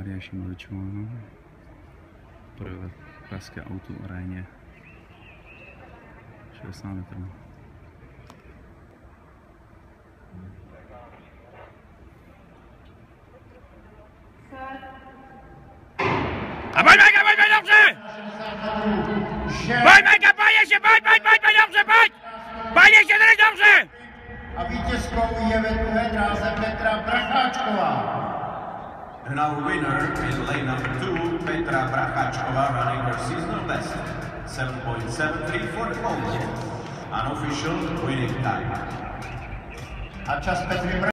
Mária Šimličová pro pražské auto aréně 60 metrů. A pojď, Majka, pojď, pojď, dobře! Pojď, Majka, pojď ještě, pojď, pojď, pojď, pojď, dobře, pojď! Pojď ještě, tady dobře! A vítězkou je ve druhé dráze Petra Bracháčková. And our winner in lane number two, Petra Brachachkova, running her seasonal best, 7.73 for the moment. Unofficial winning time. A čas Petry